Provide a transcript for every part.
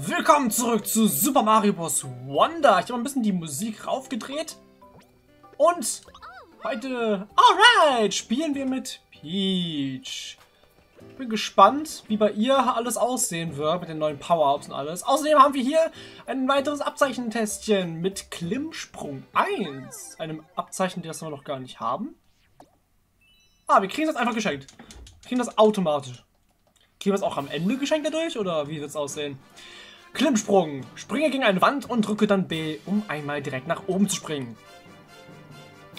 Willkommen zurück zu Super Mario Bros. Wonder. Ich habe ein bisschen die Musik raufgedreht. Und heute, alright, spielen wir mit Peach. Bin gespannt, wie bei ihr alles aussehen wird mit den neuen Power-Ups und alles. Außerdem haben wir hier ein weiteres Abzeichentestchen mit Klimmsprung 1. Einem Abzeichen, das wir noch gar nicht haben. Ah, wir kriegen das einfach geschenkt. Wir kriegen das automatisch. Kriegen wir es auch am Ende geschenkt dadurch oder wie wird es aussehen? Klimmsprung. Springe gegen eine Wand und drücke dann B, um einmal direkt nach oben zu springen.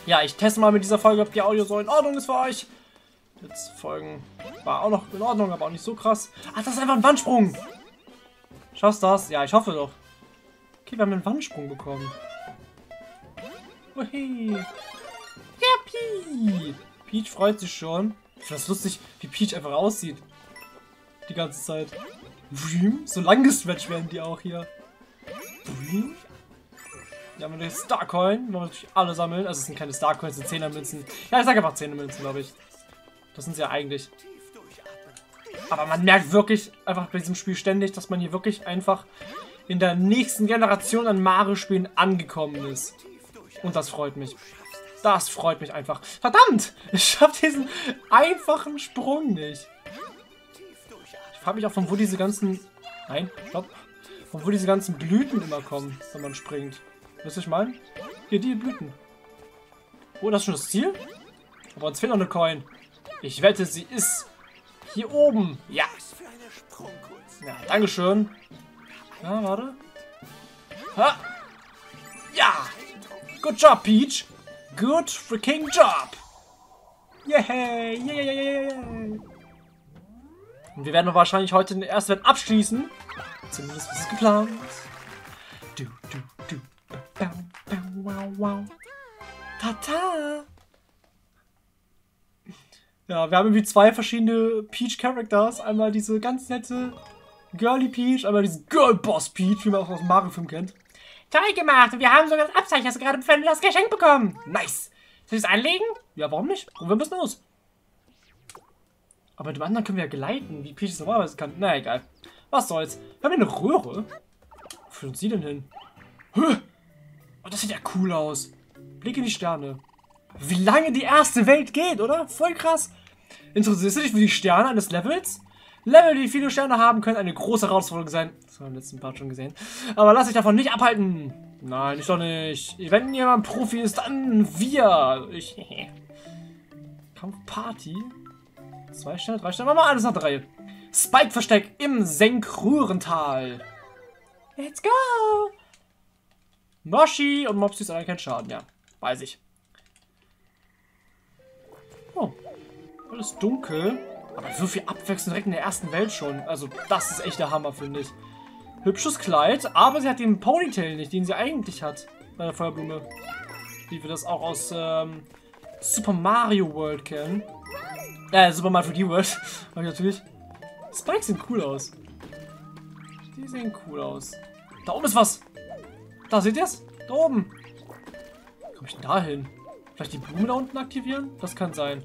Ja, ich teste mal mit dieser Folge, ob die Audio so in Ordnung ist für euch. Jetzt Folgen war auch noch in Ordnung, aber auch nicht so krass. Ach, das ist einfach ein Wandsprung. Schaffst du das? Ja, ich hoffe doch. Okay, wir haben einen Wandsprung bekommen. Hey. Yippie. Peach freut sich schon. Ich finde das lustig, wie Peach einfach aussieht. Die ganze Zeit. So lang gestretched werden die auch hier. Ja, haben wir eine Starcoin. Wir natürlich alle sammeln. Also es sind keine Starcoins, es sind 10er Münzen. Ja, ich sage einfach 10er Münzen, glaube ich. Das sind sie ja eigentlich. Aber man merkt wirklich einfach bei diesem Spiel ständig, dass man hier wirklich einfach in der nächsten Generation an Mario-Spielen angekommen ist. Und das freut mich. Das freut mich einfach. Verdammt! Ich schaffe diesen einfachen Sprung nicht. Ich frage mich auch, von wo diese ganzen... Nein, stopp. Von wo diese ganzen Blüten immer kommen, wenn man springt. Wisst ihr, ich meine? Hier, die Blüten. Oh, das ist schon das Ziel? Aber uns fehlt noch eine Coin. Ich wette, sie ist hier oben. Ja. Ja, Dankeschön. Ja, warte. Ha. Ja. Good job, Peach. Good freaking job. Yay, yay, yay, yay. Und wir werden wahrscheinlich heute den ersten Welt abschließen. Zumindest ist es geplant. Du, du, du. Bau, bau, wow, wow. Tata. Ja, wir haben irgendwie zwei verschiedene Peach-Characters. Einmal diese ganz nette Girly Peach, einmal diese Girl Boss Peach, wie man auch aus dem Mario-Film kennt. Toll gemacht! Und wir haben sogar das Abzeichen, das gerade das Geschenk bekommen. Nice! Soll ich es anlegen? Ja, warum nicht? Probieren wir es los. Aber dem anderen können wir ja geleiten, wie Peach es normalerweise kann. Na egal. Was soll's. Wir haben eine Röhre. Wo führt uns die denn hin? Oh, das sieht ja cool aus. Blick in die Sterne. Wie lange die erste Welt geht, oder? Voll krass. Interessierst du dich für die Sterne eines Levels? Level, die viele Sterne haben, können eine große Herausforderung sein. Das haben wir im letzten Part schon gesehen. Aber lass dich davon nicht abhalten. Nein, ich doch nicht. Wenn jemand Profi ist, dann wir. Ich. Kampfparty? Zwei Sterne, drei Sterne, machen wir alles nach drei. Spike-Versteck im Senkröhrental. Let's go! Moshi und Mopsy ist allein kein Schaden, ja. Weiß ich. Oh. Alles dunkel. Aber so viel Abwechslung direkt in der ersten Welt schon. Also, das ist echt der Hammer, finde ich. Hübsches Kleid, aber sie hat den Ponytail nicht, den sie eigentlich hat. Bei der Feuerblume. Wie wir das auch aus ähm, Super Mario World kennen. Äh, Super Mario 3D World. Aber natürlich. Spikes sehen cool aus. Die sehen cool aus. Da oben ist was. Da, seht ihr es? Da oben. Wie komme ich denn da hin? Vielleicht die Blume da unten aktivieren? Das kann sein.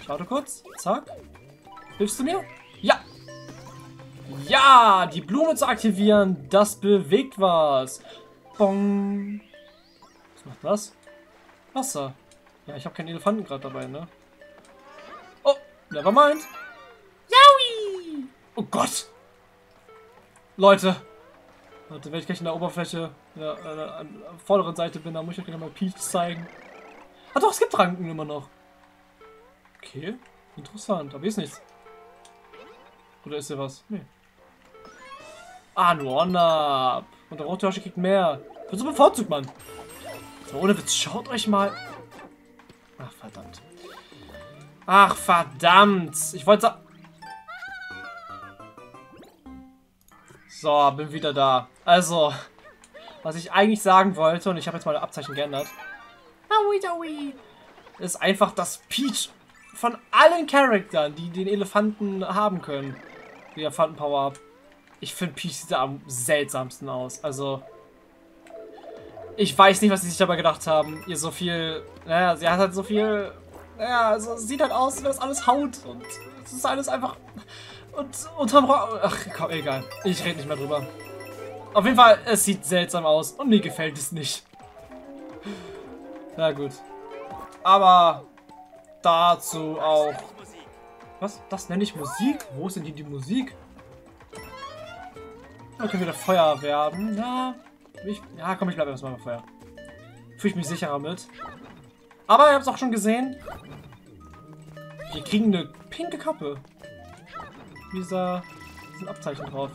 Ich warte kurz. Zack. Hilfst du mir? Ja. Ja, die Blume zu aktivieren, das bewegt was. Bong. Was macht das? Wasser. Ja, ich habe keinen Elefanten gerade dabei, ne? Never mind. Yowie! Oh Gott! Leute! Warte, wenn ich gleich in der Oberfläche, an der, an der vorderen Seite bin, dann muss ich euch gleich mal Peach zeigen. Ah doch, es gibt Ranken immer noch. Okay, interessant. Aber hier ist nichts. Oder ist hier was? Nee. Ah, nur One-Up. Und der rote Yoshi kriegt mehr. Wird so bevorzugt, Mann. So, ohne Witz, schaut euch mal... Ach, verdammt. Ach, verdammt. Ich wollte... So, bin wieder da. Also, was ich eigentlich sagen wollte, und ich habe jetzt mal Abzeichen geändert, ist einfach, dass Peach von allen Charakteren, die den Elefanten haben können, die Elefanten-Power, ich finde Peach sieht am seltsamsten aus. Also, ich weiß nicht, was sie sich dabei gedacht haben, ihr so viel, naja, sie hat halt so viel ja, also sieht halt aus, als das alles Haut und es ist alles einfach und unterm Rock. Ach komm, egal. Ich rede nicht mehr drüber. Auf jeden Fall, es sieht seltsam aus und mir gefällt es nicht. Na gut. Aber dazu auch. Was? Das nenne ich Musik? Wo ist denn die, die Musik? Da können wieder Feuer werden. Ja, ich, ja komm, ich bleibe erstmal bei Feuer. Fühle ich mich sicherer mit. Aber ihr habt es auch schon gesehen. Wir kriegen eine pinke Kappe. Dieser, diesen Abzeichen drauf.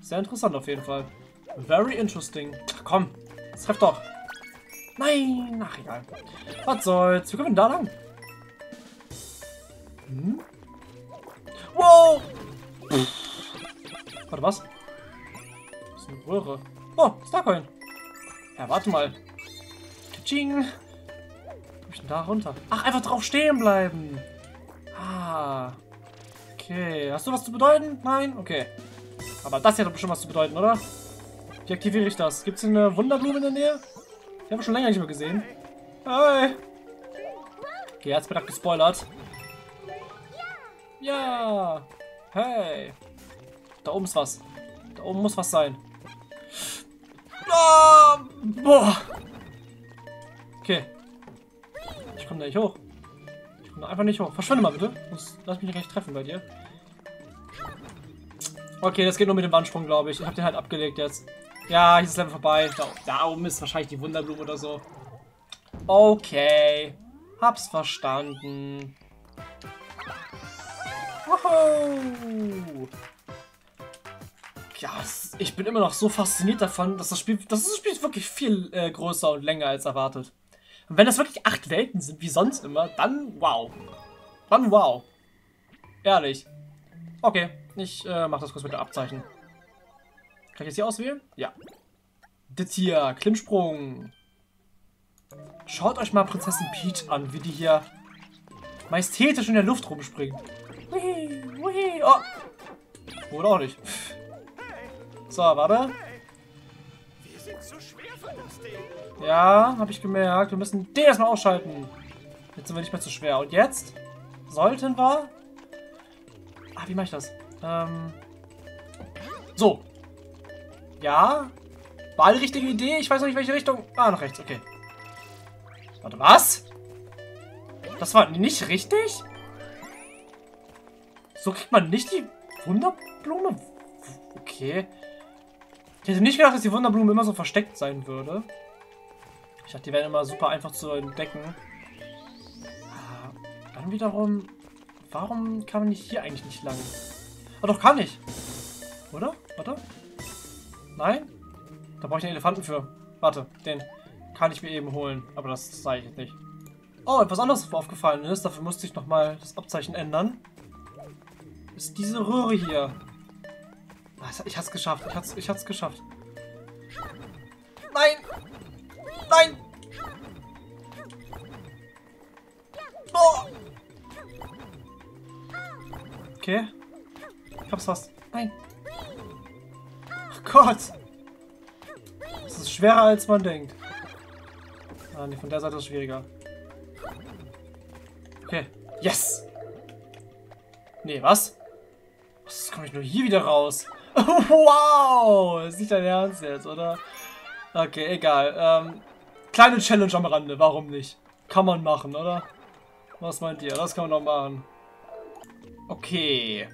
Sehr interessant auf jeden Fall. Very interesting. Ach, komm, das trifft doch. Nein, ach egal. Was soll's? Wir können da lang. Hm? Wow! Warte, was? Das ist eine Röhre. Oh, Starcoin. Ja, warte mal. Tsching. Ich denn da runter? Ach, einfach drauf stehen bleiben. Ah. Okay. Hast du was zu bedeuten? Nein? Okay. Aber das hier hat bestimmt was zu bedeuten, oder? Wie aktiviere ich das? Gibt es eine Wunderblume in der Nähe? Die haben wir schon länger nicht mehr gesehen. Hi. Okay, jetzt wird gespoilert. Ja. Hey. Da oben ist was. Da oben muss was sein. Oh, boah. Okay. Komme da nicht hoch. Ich komme da einfach nicht hoch. Verschwinde mal bitte. Lass mich recht treffen bei dir. Okay, das geht nur mit dem Wandsprung, glaube ich. Ich habe den halt abgelegt jetzt. Ja, hier ist Level vorbei. Da, da oben ist wahrscheinlich die Wunderblume oder so. Okay. Hab's verstanden. Ja, ich bin immer noch so fasziniert davon, dass das Spiel, dass das Spiel wirklich viel äh, größer und länger als erwartet. Und wenn das wirklich acht Welten sind, wie sonst immer, dann wow. Dann wow. Ehrlich. Okay, ich äh, mach das kurz mit dem Abzeichen. Kann ich jetzt hier auswählen? Ja. Das hier, Klimmsprung. Schaut euch mal Prinzessin Peach an, wie die hier majestätisch in der Luft rumspringt. Hui, hui, oh. Oder auch nicht. So, warte. Ja, habe ich gemerkt. Wir müssen den erstmal ausschalten. Jetzt sind wir nicht mehr zu schwer. Und jetzt sollten wir... Ah, wie mache ich das? Ähm... So. Ja. War die richtige Idee? Ich weiß noch nicht, welche Richtung. Ah, nach rechts. Okay. Warte, was? Das war nicht richtig? So kriegt man nicht die Wunderblume? Okay. Ich hätte nicht gedacht, dass die Wunderblume immer so versteckt sein würde. Ich dachte, die wären immer super einfach zu entdecken. Ah, dann wiederum, warum kann man nicht hier eigentlich nicht lang? Ah, doch, kann ich. Oder? Warte. Nein? Da brauche ich einen Elefanten für. Warte, den kann ich mir eben holen. Aber das zeige ich jetzt nicht. Oh, etwas anderes aufgefallen ist. Dafür musste ich nochmal das Abzeichen ändern. Ist diese Röhre hier. Ah, ich hab's geschafft. Ich hab's, ich hab's geschafft. Nein! Nein! Oh! Okay. Ich hab's fast. Nein. Ach Gott! Das ist schwerer als man denkt. Ah, nee, von der Seite ist schwieriger. Okay. Yes! Nee, was? Was komme ich nur hier wieder raus? wow! Ist nicht dein Ernst jetzt, oder? Okay, egal. Ähm, kleine Challenge am Rande, warum nicht? Kann man machen, oder? Was meint ihr? Das kann man doch machen. Okay.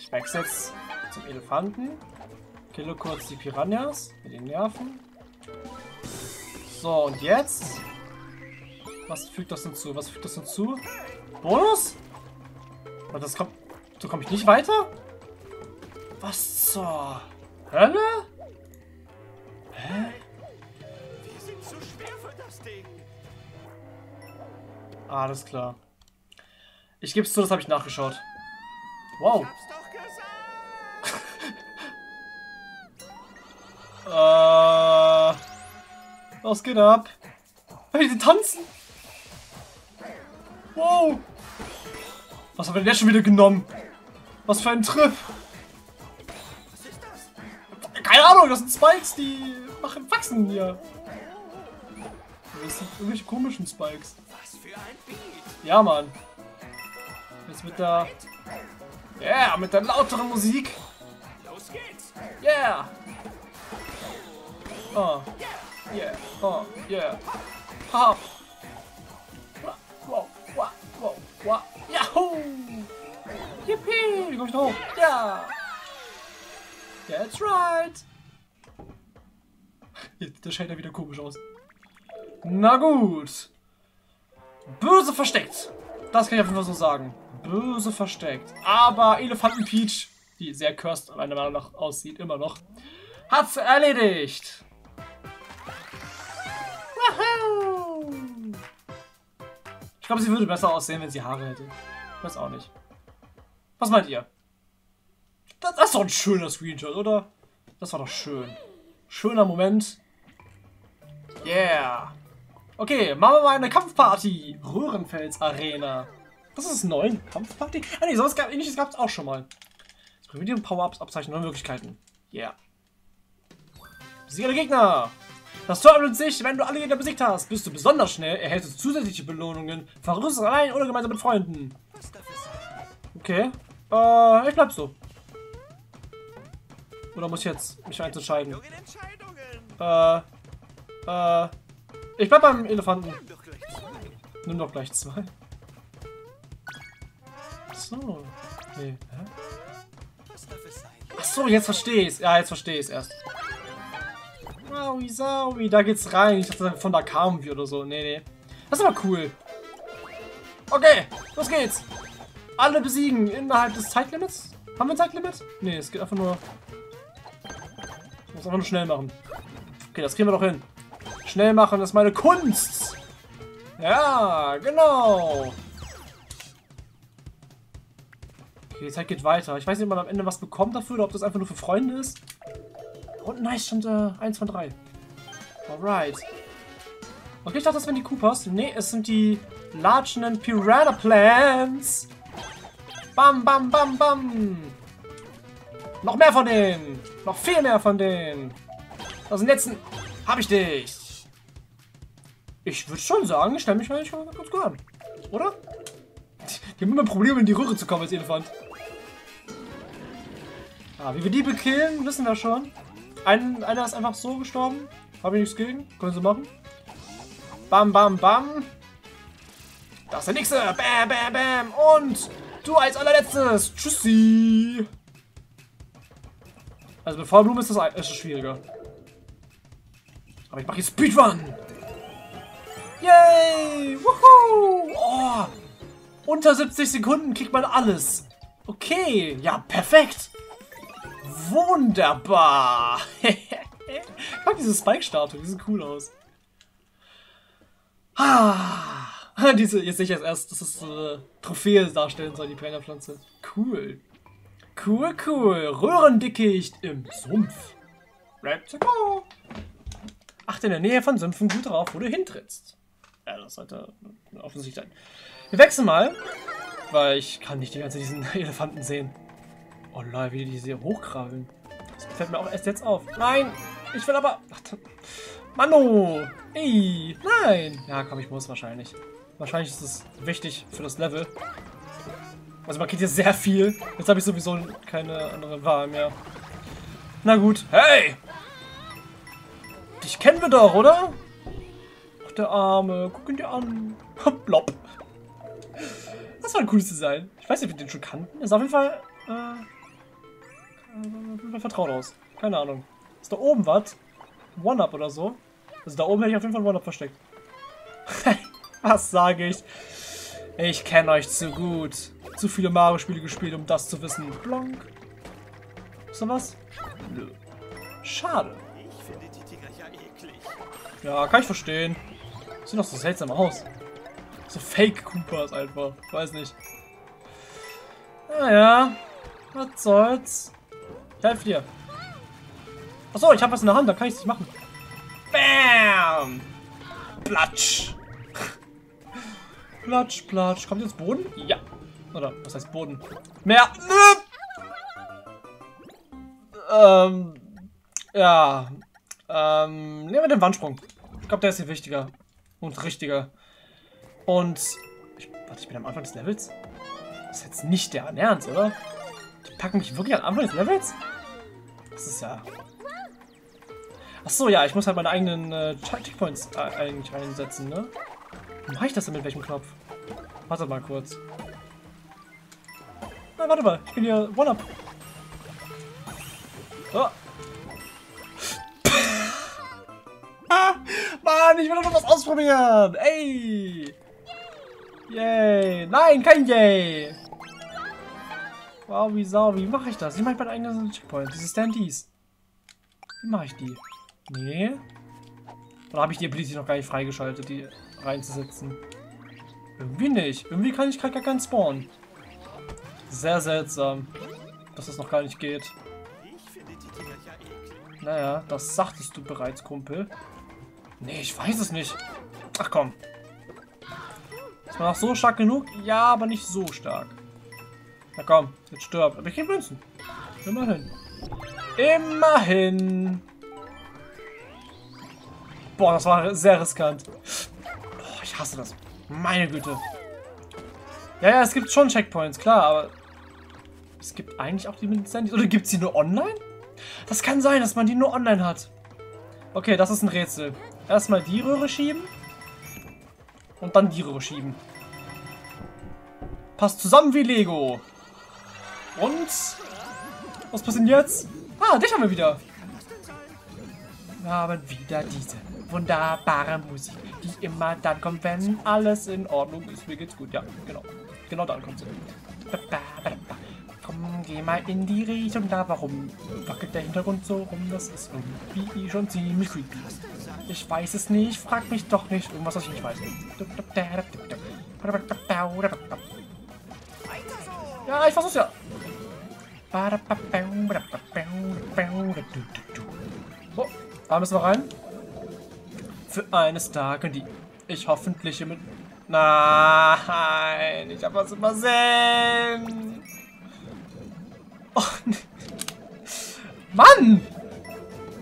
Ich wechsle jetzt zum Elefanten. Kille kurz die Piranhas mit den Nerven. So, und jetzt? Was fügt das hinzu? Was fügt das hinzu? Bonus? Und das kommt... So komme ich nicht weiter? Was zur Hölle? Hä? Alles klar. Ich gebe es zu, das habe ich nachgeschaut. Wow. äh, was geht ab? Hey, die tanzen. Wow. Was haben wir denn jetzt schon wieder genommen? Was für ein Trip. Keine Ahnung, das sind Spikes, die machen wachsen hier. Das sind irgendwelche komischen Spikes. Ja, Mann. Jetzt mit der... Yeah, mit der lauteren Musik. Los geht's. Yeah. Oh. Yeah. Oh. Yeah. Ha. Wow. Wow. Wow. Wow. Yahoo! Yippie! Wie komm ich da hoch? Ja! That's right! Jetzt, der scheint ja wieder komisch aus. Na gut. Böse versteckt. Das kann ich auf jeden Fall so sagen. Böse versteckt. Aber Elefanten Peach, die sehr cursed meiner Meinung nach aussieht, immer noch, hat's erledigt. Wahoo! Ich glaube, sie würde besser aussehen, wenn sie Haare hätte. Ich weiß auch nicht. Was meint ihr? Das, das ist doch ein schöner Screenshot, oder? Das war doch schön. Schöner Moment. Yeah. Okay, machen wir mal eine Kampfparty. Röhrenfels Arena. Das ist neu. Kampfparty? Ah ne, sowas gab ähnliches gab es auch schon mal. Privilegium, Power-Ups, Abzeichen, neue Möglichkeiten. Yeah. Besiege Gegner. Das Tor öffnet sich, wenn du alle Gegner besiegt hast. Bist du besonders schnell, erhältst du zusätzliche Belohnungen. Verrüstet allein oder gemeinsam mit Freunden. Okay. Äh, ich bleib so. Oder muss ich jetzt mich eins entscheiden? Äh, äh, ich bleib beim Elefanten. Nimm doch gleich zwei. So. Nee, hä? Ach so, jetzt verstehe ich's. Ja, jetzt verstehe ich's erst. Saui, Saui, da geht's rein. Ich dachte, von da kamen wir oder so. Nee, nee. Das ist aber cool. Okay, los geht's. Alle besiegen innerhalb des Zeitlimits. Haben wir ein Zeitlimit? Nee, es geht einfach nur... Ich muss einfach nur schnell machen. Okay, das kriegen wir doch hin. Schnell machen ist meine Kunst. Ja, genau. Okay, die Zeit geht weiter. Ich weiß nicht, ob man am Ende was bekommt dafür oder ob das einfach nur für Freunde ist. Und nice, stand äh, eins von drei. Alright. Okay, ich dachte, das wären die Koopas. Nee, es sind die latschenden Piranha Plants. Bam, bam, bam, bam. Noch mehr von denen. Noch viel mehr von denen. Aus dem letzten habe ich dich. Ich würde schon sagen, ich stelle mich mal ganz gut an. Oder? Die haben immer Probleme, in die Röhre zu kommen als Elefant. Ah, wie wir die bekillen, wissen wir schon. Ein, einer ist einfach so gestorben. Habe ich nichts gegen. Können sie machen. Bam, bam, bam. Das ist der nächste. Bam, bam, bam. Und du als allerletztes. Tschüssi. Also mit Vollblumen ist das, ist das schwieriger. Aber ich mache jetzt Speedrun. Yay! Woohoo! Oh, unter 70 Sekunden kriegt man alles. Okay, ja, perfekt. Wunderbar. ich mag diese Spike-Statue, die sieht cool aus. Ah, diese, jetzt sehe ich erst, dass es äh, Trophäe darstellen soll, die Brennerpflanze. Cool. Cool, cool. Röhrendickicht im Sumpf. Let's go. Achte in der Nähe von Sümpfen gut drauf, wo du hintrittst. Ja, das sollte offensichtlich sein. Wir wechseln mal, weil ich kann nicht die ganze diesen Elefanten sehen. Oh lol, wie die hier hochkrabbeln. Das fällt mir auch erst jetzt auf. Nein, ich will aber... Ach, Mano! Ey, nein! Ja, komm, ich muss wahrscheinlich. Wahrscheinlich ist es wichtig für das Level. Also man kriegt hier sehr viel. Jetzt habe ich sowieso keine andere Wahl mehr. Na gut. Hey! Dich kennen wir doch, oder? Der Arme. Guck ihn dir an. Blob. Das war ein cooles Design. Ich weiß nicht, ob wir den schon kannten. Ist auf jeden Fall, äh, auf jeden Fall vertraut aus. Keine Ahnung. Ist da oben was? One-Up oder so? Also da oben hätte ich auf jeden Fall One-Up versteckt. was sage ich? Ich kenne euch zu gut. Zu viele Mario-Spiele gespielt, um das zu wissen. Blank. Ist da was? Nö. Schade. Ja, kann ich verstehen. Sieht doch so seltsam aus. So Fake Koopas einfach. Weiß nicht. Naja. Was soll's. Ich helfe dir. Achso, ich habe was in der Hand, da kann ich es nicht machen. Bam! Platsch! Platsch, platsch. Kommt jetzt Boden? Ja. Oder, was heißt Boden? Mehr. Ähm. Ja. Ähm. Nehmen wir den Wandsprung. Ich glaube, der ist hier wichtiger und richtiger. Und... Ich, warte, ich bin am Anfang des Levels? Das ist jetzt nicht der Ernst, oder? Die packen mich wirklich am Anfang des Levels? Das ist ja... Achso, ja, ich muss halt meine eigenen äh, Checkpoints äh, eigentlich einsetzen, ne? Wie mache ich das denn mit welchem Knopf? Warte mal kurz. Na, warte mal, ich bin hier One-Up. Oh. Mann, ich will doch noch was ausprobieren. Ey. Yay. Nein, kein Yay. Wow, wie sau. Wie mache ich das? Wie mache ich meine eigenen Checkpoint? Diese Standees. Wie mache ich die? Nee. Oder habe ich die Ability noch gar nicht freigeschaltet, die reinzusetzen? Irgendwie nicht. Irgendwie kann ich gerade gar keinen spawnen. Sehr seltsam, dass das noch gar nicht geht. Naja, das sagtest du bereits, Kumpel. Nee, ich weiß es nicht. Ach komm. Ist man auch so stark genug? Ja, aber nicht so stark. Na komm, jetzt stirb. Aber ich krieg Münzen. Immerhin. Immerhin. Boah, das war sehr riskant. Boah, ich hasse das. Meine Güte. Ja, ja, es gibt schon Checkpoints, klar, aber es gibt eigentlich auch die Sandys. Oder gibt es die nur online? Das kann sein, dass man die nur online hat. Okay, das ist ein Rätsel. Erstmal die Röhre schieben. Und dann die Röhre schieben. Passt zusammen wie Lego. Und? Was passiert jetzt? Ah, dich haben wir wieder. Wir haben wieder diese wunderbare Musik, die immer dann kommt, wenn alles in Ordnung ist. Mir geht's gut. Ja, genau. Genau dann kommt sie. Komm, geh mal in die Richtung da. Warum wackelt der Hintergrund so rum? Das ist irgendwie schon ziemlich creepy. Ich weiß es nicht. Frag mich doch nicht. Irgendwas, was ich nicht weiß. Ja, ich versuch's ja. So, da müssen wir rein. Für eines Tages, die ich hoffentlich mit... Nein, ich habe was übersehen. Oh. Mann!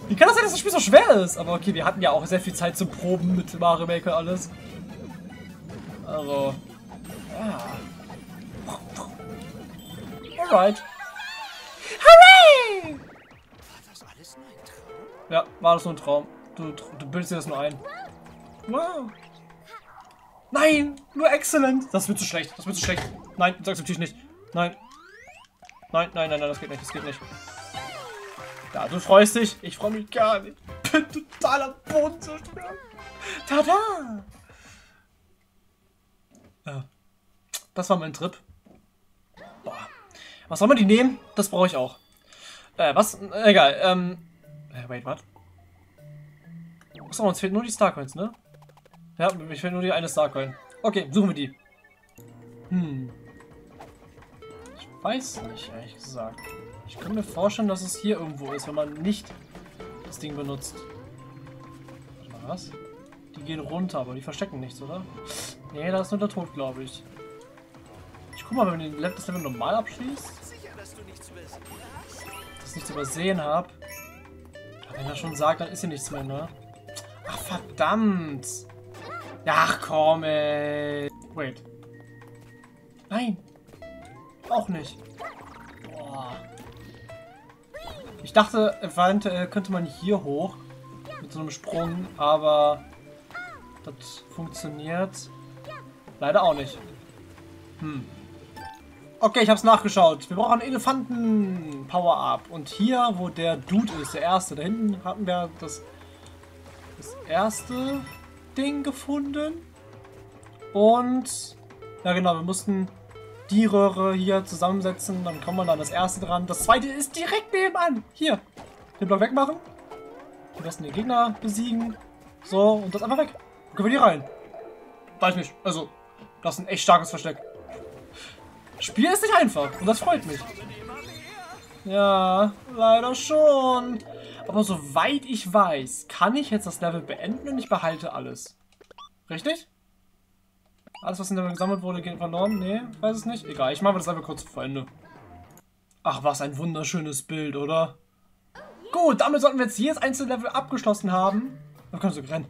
Wie kann das sein, dass das Spiel so schwer ist? Aber okay, wir hatten ja auch sehr viel Zeit zum Proben mit Mario Maker alles. Also, ja. Alright. Hooray! Ja, war das nur ein Traum. Du, du bildest dir das nur ein. Wow. Nein, nur excellent. Das wird zu schlecht. Das wird zu schlecht. Nein, das akzeptiere ich nicht. Nein. Nein, nein, nein, nein, das geht nicht. Das geht nicht. Ja, du freust dich. Ich freue mich gar nicht. Ich bin total am Boden zerstört. Tada! Ja. Das war mein Trip. Boah. Was soll man die nehmen? Das brauche ich auch. Äh, was? Egal. Ähm. Äh, wait, was? Achso, uns fehlt nur die Starcoins, ne? Ja, mir fehlt nur die eine Starcoin. Okay, suchen wir die. Hm. Ich weiß nicht, ehrlich gesagt. Ich kann mir vorstellen, dass es hier irgendwo ist, wenn man nicht das Ding benutzt. Was? Die gehen runter, aber die verstecken nichts, oder? Nee, da ist nur der Tod, glaube ich. Ich guck mal, wenn man das Level normal abschließt. Das nichts übersehen habe. Wenn er schon sagt, dann ist hier nichts mehr, ne? Ach, verdammt! Ach, komm, ey. Wait. Nein. Auch nicht. Ich dachte, eventuell könnte man hier hoch. Mit so einem Sprung, aber das funktioniert leider auch nicht. Hm. Okay, ich habe es nachgeschaut. Wir brauchen Elefanten-Power-Up. Und hier, wo der Dude ist, der erste, da hinten hatten wir das, das erste Ding gefunden. Und, ja genau, wir mussten die Röhre hier zusammensetzen. Dann kommen wir dann das erste dran. Das zweite ist direkt nebenan. Hier, den Block wegmachen. Am besten den Gegner besiegen. So, und das einfach weg. Dann können wir die rein. Weiß nicht. Also, das ist ein echt starkes Versteck. Spiel ist nicht einfach und das freut mich. Ja, leider schon. Aber soweit ich weiß, kann ich jetzt das Level beenden und ich behalte alles. Richtig? Alles, was in der gesammelt wurde, geht verloren? Nee, weiß es nicht. Egal, ich mache das Level kurz vor Ende. Ach, was ein wunderschönes Bild, oder? Gut, damit sollten wir jetzt jedes einzelne Level abgeschlossen haben. Da kannst du rennen.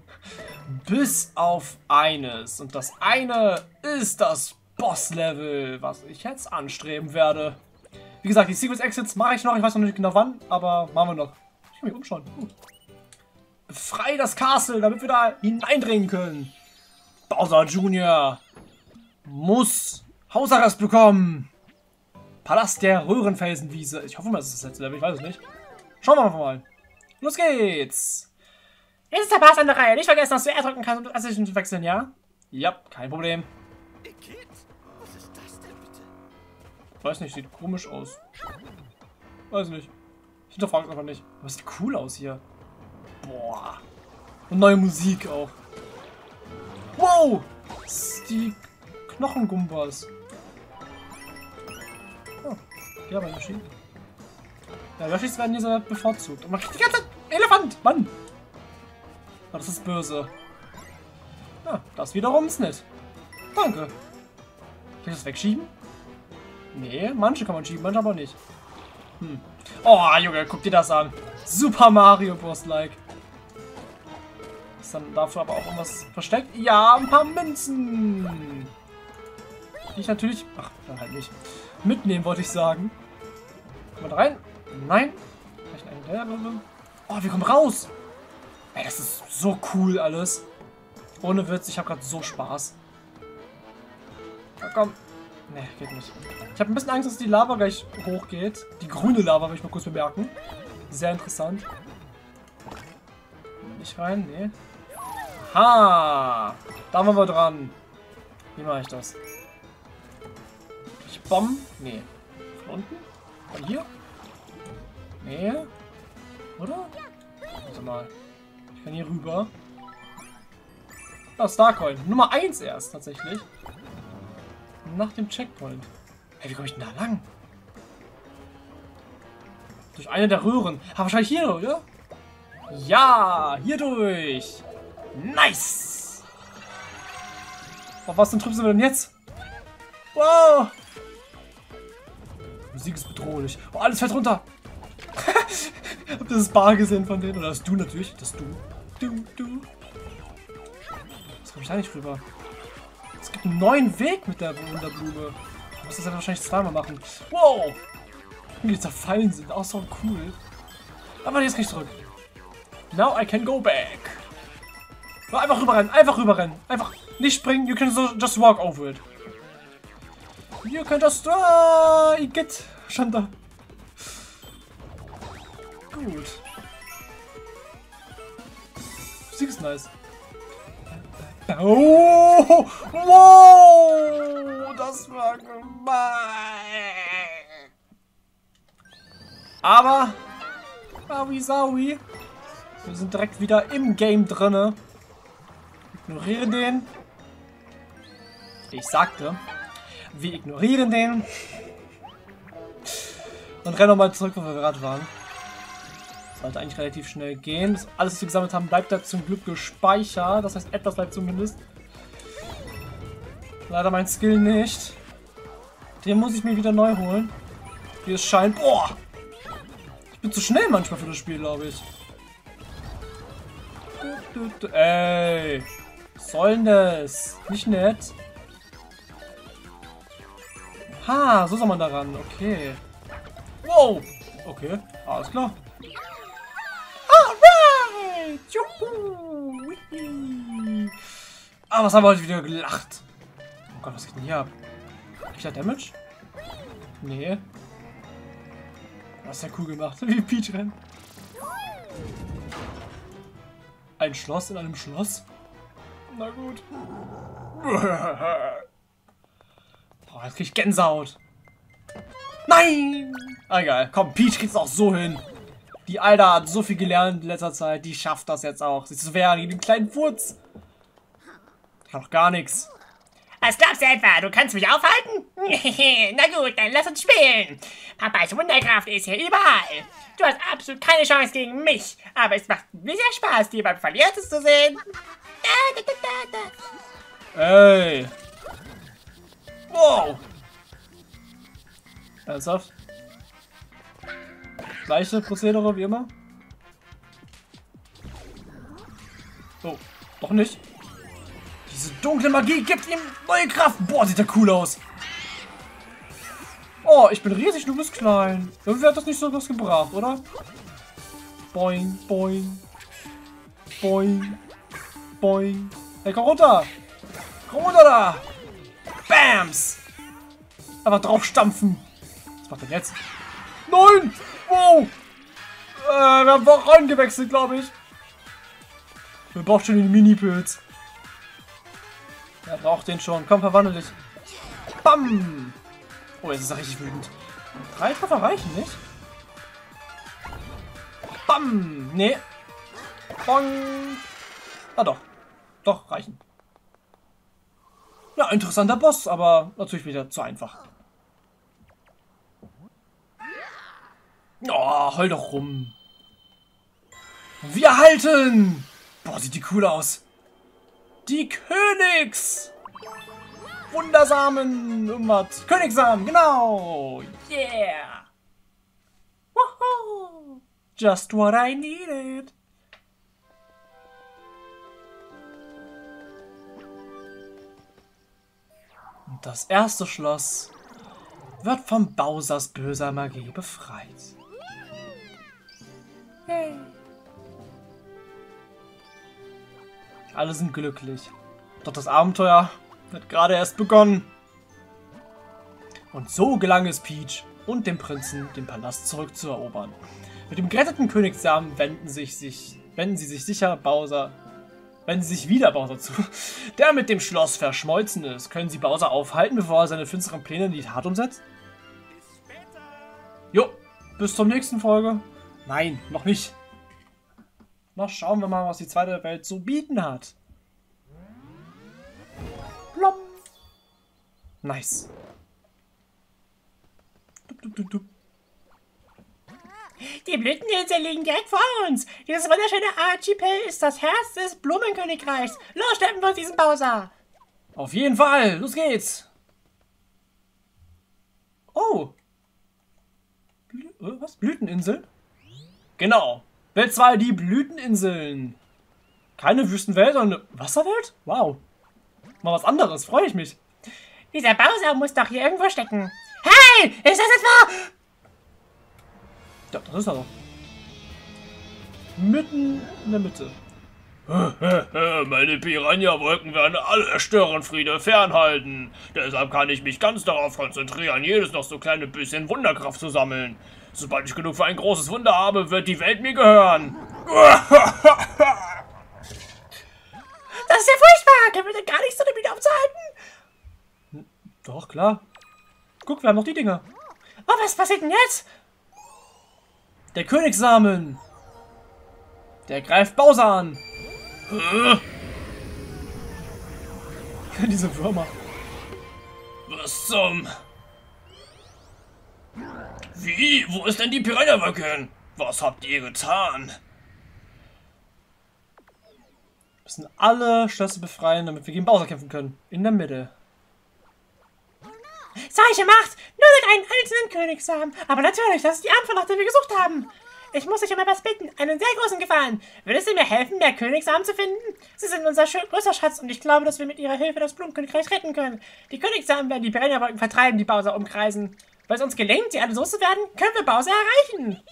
Bis auf eines. Und das eine ist das Boss-Level, was ich jetzt anstreben werde. Wie gesagt, die Secret Exits mache ich noch. Ich weiß noch nicht genau wann, aber machen wir noch. Ich kann mich umschauen. Uh. Befrei das Castle, damit wir da hineindringen können. Bowser Jr. muss Hausarrest bekommen. Palast der Röhrenfelsenwiese. Ich hoffe mal, das ist das letzte Level, ich weiß es nicht. Schauen wir mal. Los geht's. Jetzt ist der Pass an der Reihe. Nicht vergessen, dass du R drücken kannst, um das zu wechseln, ja? Ja, kein Problem. Was ist das denn bitte? Weiß nicht, sieht komisch aus. Weiß nicht. Ich hinterfrage es einfach nicht. Aber sieht cool aus hier. Boah. Und neue Musik auch. Wow! Die Knochengumbas. Oh, ja, bei Yoshi. Ja, Yoshis werden dieser bevorzugt. Und man kriegt die ganze Elefant! Mann! Oh, das ist böse. Ja, das wiederum ist nett. Danke. Kann ich das wegschieben? Nee, manche kann man schieben, manche aber nicht. Hm. Oh, Junge, guck dir das an. Super Mario Bros. like. Ist dann dafür aber auch irgendwas versteckt? Ja, ein paar Münzen. Die ich natürlich... Ach, dann halt nicht. Mitnehmen, wollte ich sagen. Mal da rein. Nein. Oh, wir kommen raus. Ey, das ist so cool alles. Ohne Witz, ich habe gerade so Spaß. Na komm. Ne, geht nicht. Ich habe ein bisschen Angst, dass die Lava gleich hochgeht. Die grüne Lava, will ich mal kurz bemerken. Sehr interessant. Nicht rein, nee. Ha! Da waren wir dran. Wie mache ich das? Bomben? Nee. Von unten? Von hier? Nee. Oder? Warte mal. Ich kann hier rüber. Ah, Starcoin. Nummer 1 erst, tatsächlich. Nach dem Checkpoint. Hey, wie komme ich denn da lang? Durch eine der Röhren. Ah, wahrscheinlich hier, oder? Ja, hier durch. Nice. Auf was denn trübst du denn jetzt? Wow. Musik ist bedrohlich. Oh, alles fällt runter. Habt ihr das Bar gesehen von denen? Oder hast du natürlich? Das du. Du, du. Was komme ich da nicht rüber? Es gibt einen neuen Weg mit der Wunderblume. Ich muss das ja wahrscheinlich zweimal machen. Wow! Die zerfallen sind. Auch so cool. Aber jetzt ich zurück. Now I can go back. So, einfach rüberrennen. Einfach rüberrennen. Einfach nicht springen. You can just walk over it. You can just... Ah, get. Stand da. Gut. Musik ist nice. Oh, wow, das war gemein. Aber, Aui Saui, wir sind direkt wieder im Game drinne. Ignorieren den. Ich sagte, wir ignorieren den. Und rennen nochmal zurück, wo wir gerade waren. Sollte eigentlich relativ schnell gehen. Das alles, was wir gesammelt haben, bleibt da zum Glück gespeichert. Das heißt, etwas bleibt zumindest. Leider mein Skill nicht. Den muss ich mir wieder neu holen. Wie es scheint. Boah! Ich bin zu schnell manchmal für das Spiel, glaube ich. Ey! Was soll denn das? Nicht nett. Ha, so soll man daran. Okay. Wow! Okay, alles klar. Juhu! Ah, was haben wir heute wieder gelacht? Oh Gott, was geht denn hier ab? Krieg ich da Damage? Nee. Das ist ja cool gemacht, wie Peach rennt. Ein Schloss in einem Schloss? Na gut. Oh, jetzt krieg ich Gänsehaut. Nein! Ah, egal. Komm, Peach kriegt's auch so hin. Die Alda hat so viel gelernt in letzter Zeit. Die schafft das jetzt auch. Sie so wer gegen den kleinen Furz. Kann doch gar nichts. Was glaubst du etwa? Du kannst mich aufhalten? Na gut, dann lass uns spielen. Papas Wunderkraft ist hier überall. Du hast absolut keine Chance gegen mich. Aber es macht mir sehr Spaß, dir beim Verlieren zu sehen. Da, da, da, da, Ey. Wow. Ernsthaft? Gleiche Prozedere wie immer. Oh, doch nicht. Diese dunkle Magie gibt ihm neue Kraft. Boah, sieht der cool aus. Oh, ich bin riesig, du bist klein. Irgendwie hat das nicht so was gebracht, oder? Boing, boing. Boing. Boing. Hey, komm runter. Komm runter da. Bams. Einfach drauf stampfen. Was macht er jetzt? Nein! Wow! Äh, wir haben Rollen gewechselt, glaube ich. Wir brauchen schon den Mini-Pilz. Er braucht den schon. Komm, verwandle dich. Bam! Oh, jetzt ist er richtig wütend. Drei Treffer reichen nicht. Bam! Nee. Bong! Ah, doch. Doch, reichen. Ja, interessanter Boss, aber natürlich wieder zu einfach. Oh, heul doch rum. Wir halten! Boah, sieht die cool aus. Die Königs! Wundersamen, irgendwas. Königssamen, genau! Yeah! Woohoo! Just what I needed. Und das erste Schloss wird von Bowsers böser Magie befreit. Yay. Alle sind glücklich. Doch das Abenteuer hat gerade erst begonnen. Und so gelang es Peach und dem Prinzen, den Palast zurückzuerobern. Mit dem geretteten Königssamen wenden, sich, sich, wenden sie sich sicher Bowser, wenden sie sich wieder Bowser zu, der mit dem Schloss verschmolzen ist. Können sie Bowser aufhalten, bevor er seine finsteren Pläne in die Tat umsetzt? Jo, bis zur nächsten Folge. Nein, noch nicht. Noch schauen wir mal, was die zweite Welt zu bieten hat. Plom. Nice. Dup, dup, dup, dup. Die Blüteninsel liegen direkt vor uns. Dieses wunderschöne Archipel ist das Herz des Blumenkönigreichs. Los, schleppen wir uns diesen Bowser. Auf jeden Fall, los geht's. Oh. Blü äh, was? Blüteninsel? Genau. Welt 2, die Blüteninseln. Keine Wüstenwelt, sondern eine Wasserwelt? Wow. Mal was anderes, freue ich mich. Dieser Bowser muss doch hier irgendwo stecken. Hey, ist das etwa... Ja, das ist er doch. Mitten in der Mitte. Meine Piranha-Wolken werden alle Störenfriede fernhalten. Deshalb kann ich mich ganz darauf konzentrieren, jedes noch so kleine bisschen Wunderkraft zu sammeln. Sobald ich genug für ein großes Wunder habe, wird die Welt mir gehören. Das ist ja furchtbar. Können wir denn gar nichts damit aufzuhalten? Doch, klar. Guck, wir haben noch die Dinger. Oh, was passiert denn jetzt? Der Königssamen. Der greift Bowser an. Diese Würmer. Was zum... Wie? Wo ist denn die Piranha-Wolke? Was habt ihr getan? Wir müssen alle Schlösser befreien, damit wir gegen Bowser kämpfen können. In der Mitte. Solche Macht! Nur durch einen einzelnen Königssamen. Aber natürlich, das ist die Antwort, nach der wir gesucht haben. Ich muss dich um etwas bitten. Einen sehr großen Gefallen. Würdest du mir helfen, mehr Königssamen zu finden? Sie sind unser größter Schatz und ich glaube, dass wir mit ihrer Hilfe das Blumenkönigreich retten können. Die Königssamen werden die Piranha-Wolken vertreiben, die Bowser umkreisen. Weil es uns gelingt, sie alle loszuwerden, können wir Bowser erreichen.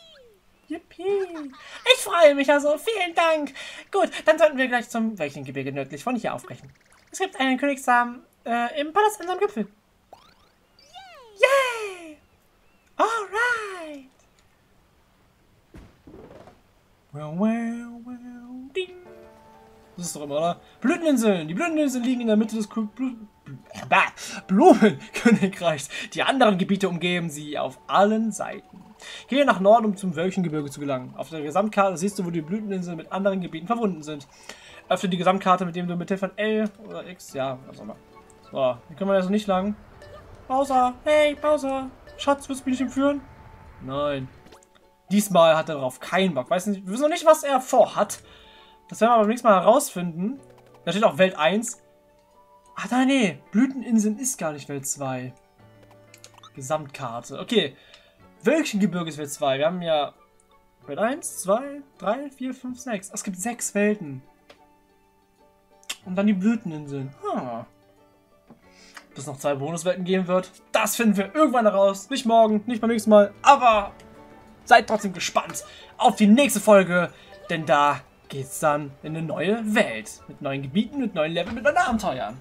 Yippie. Ich freue mich also. Vielen Dank. Gut, dann sollten wir gleich zum Wölchengebirge nördlich von hier aufbrechen. Es gibt einen Königssamen äh, im Palast an seinem Gipfel. Yay! Alright! Well, well, well, ding. Das ist doch immer, oder? Blüteninseln. Die Blüteninseln liegen in der Mitte des Bah! Blumenkönigreichs. Die anderen Gebiete umgeben sie auf allen Seiten. Gehe nach Norden, um zum Wölchengebirge zu gelangen. Auf der Gesamtkarte siehst du, wo die Blüteninseln mit anderen Gebieten verbunden sind. Öffne die Gesamtkarte, mit dem du mit Hilfe von L oder X, ja, was auch immer. So, hier können wir also nicht lang. Bowser, hey, Bowser. Schatz, willst du mich nicht entführen? Nein. Diesmal hat er darauf keinen Bock. Weiß nicht, wir wissen noch nicht, was er vorhat. Das werden wir aber beim nächsten Mal herausfinden. Da steht auch Welt 1. Ah, nein, nee. Blüteninseln ist gar nicht Welt 2. Gesamtkarte. Okay. Wölkchengebirge ist Welt 2. Wir haben ja Welt 1, 2, 3, 4, 5, 6. Es gibt sechs Welten. Und dann die Blüteninseln. Ah. Ob es noch zwei Bonuswelten geben wird, das finden wir irgendwann heraus. Nicht morgen, nicht beim nächsten Mal, aber seid trotzdem gespannt auf die nächste Folge, denn da geht's dann in eine neue Welt. Mit neuen Gebieten, mit neuen Leveln, mit neuen Abenteuern.